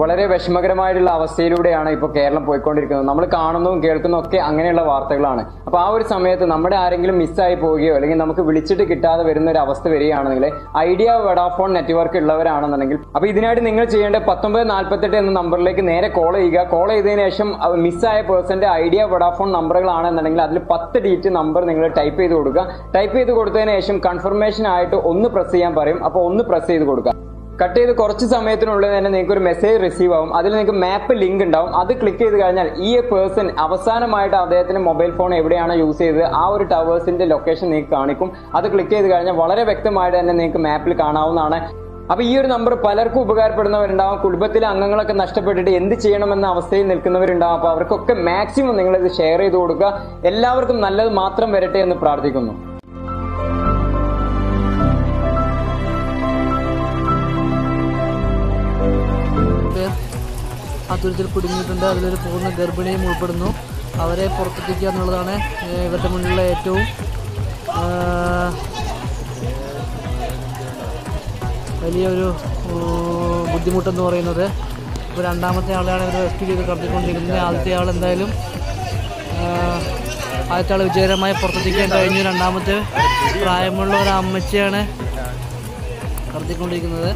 വളരെ വിഷമകരമായിട്ടുള്ള അവസ്ഥയിലൂടെയാണ് ഇപ്പോൾ കേരളം പോയിക്കൊണ്ടിരിക്കുന്നത്. നമ്മൾ കാണുന്നതും കേൾക്കുന്നതും ഒക്കെ അങ്ങനെയുള്ള വാർത്തകളാണ്. അപ്പോൾ ആ ഒരു സമയത്ത് നമ്മുടെ ആരെങ്കിലും മിസ്സായി പോവുകയോ അല്ലെങ്കിൽ നമുക്ക് വിളിച്ചിട്ട് കിട്ടാതെ വരുന്ന ഒരു അവസ്ഥ വരികയാണെങ്കിൽ ഐഡിയ വെഡാഫോൺ നെറ്റ്വർക്ക് ഉള്ളവരാണെന്നുണ്ടെങ്കിൽ അപ്പോൾ ഇതിനായിട്ട് നിങ്ങൾ ചെയ്യേണ്ട പത്തൊമ്പത് നാൽപ്പത്തെട്ട് എന്ന നമ്പറിലേക്ക് നേരെ കോൾ ചെയ്യുക. കോൾ ചെയ്തതിനു ശേഷം മിസ്സായ പേഴ്സന്റെ ഐഡിയ വെഡാഫോൺ നമ്പറുകളാണെന്നുണ്ടെങ്കിൽ അതിൽ പത്ത് ഡിജിറ്റ് നമ്പർ നിങ്ങൾ ടൈപ്പ് ചെയ്ത് കൊടുക്കുക. ടൈപ്പ് ചെയ്ത് കൊടുത്തതിന് ശേഷം കൺഫർമേഷൻ ആയിട്ട് ഒന്ന് പ്രസ് ചെയ്യാൻ പറയും. അപ്പോൾ ഒന്ന് പ്രസ് ചെയ്ത് കൊടുക്കുക. കട്ട് ചെയ്ത് കുറച്ച് സമയത്തിനുള്ളിൽ തന്നെ നിങ്ങൾക്ക് ഒരു മെസ്സേജ് റിസീവ് ആവും. അതിൽ നിങ്ങൾക്ക് മാപ്പ് ലിങ്ക് ഉണ്ടാവും. അത് ക്ലിക്ക് ചെയ്ത് കഴിഞ്ഞാൽ ഈ പേഴ്സൺ അവസാനമായിട്ട് അദ്ദേഹത്തിന്റെ മൊബൈൽ ഫോൺ എവിടെയാണ് യൂസ് ചെയ്തത് ആ ഒരു ടവേഴ്സിന്റെ ലൊക്കേഷൻ നിങ്ങൾക്ക് കാണിക്കും. അത് ക്ലിക്ക് ചെയ്ത് കഴിഞ്ഞാൽ വളരെ വ്യക്തമായിട്ട് തന്നെ നിങ്ങൾക്ക് മാപ്പിൽ കാണാവുന്നതാണ്. അപ്പൊ ഈ ഒരു നമ്പർ പലർക്കും ഉപകാരപ്പെടുന്നവരുണ്ടാവും. കുടുംബത്തിലെ അംഗങ്ങളൊക്കെ നഷ്ടപ്പെട്ടിട്ട് എന്ത് ചെയ്യണമെന്ന അവസ്ഥയിൽ നിൽക്കുന്നവരുണ്ടാവും. അപ്പൊ അവർക്കൊക്കെ മാക്സിമം നിങ്ങൾ ഇത് ഷെയർ ചെയ്ത് കൊടുക്കുക. എല്ലാവർക്കും നല്ലത് മാത്രം വരട്ടെ എന്ന് പ്രാർത്ഥിക്കുന്നു. ആ തുരുത്തിൽ കുടുങ്ങിയിട്ടുണ്ട് അതിലൊരു പൂർണ ഗർഭിണിയും ഉൾപ്പെടുന്നു. അവരെ പുറത്തെത്തിക്കുക എന്നുള്ളതാണ് ഇവരുടെ മുന്നിലുള്ള ഏറ്റവും വലിയൊരു ബുദ്ധിമുട്ടെന്ന് പറയുന്നത്. ഇപ്പോൾ രണ്ടാമത്തെ ആളെയാണ് ഇവർ റെസ്ക്യൂ ചെയ്ത് കടത്തിക്കൊണ്ടിരിക്കുന്നത്. ആദ്യത്തെ ആൾ എന്തായാലും ആദ്യത്തെ ആൾ വിജയകരമായി പുറത്തെത്തിക്കാൻ കഴിഞ്ഞു. രണ്ടാമത്തെ പ്രായമുള്ള ഒരു അമ്മച്ചിയാണ് കടത്തിക്കൊണ്ടിരിക്കുന്നത്.